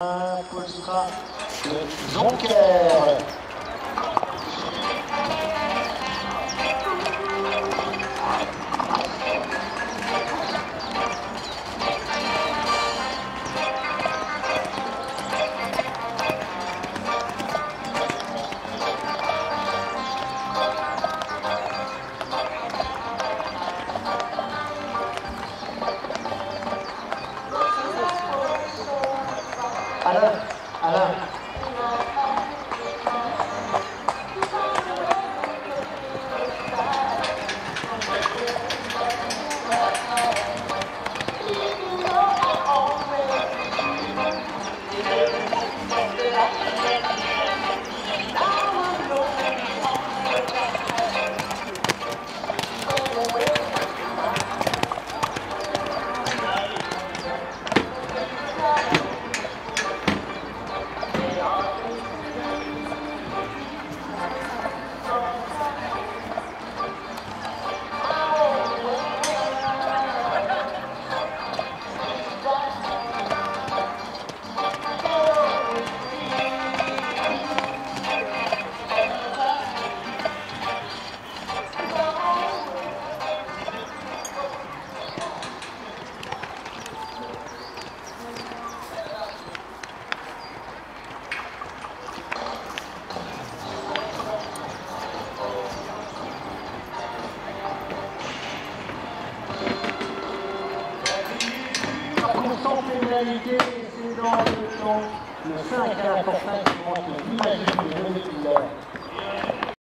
Un Polstra de 好了，好了。Pénalité, c'est dans le temps. Le 5 à la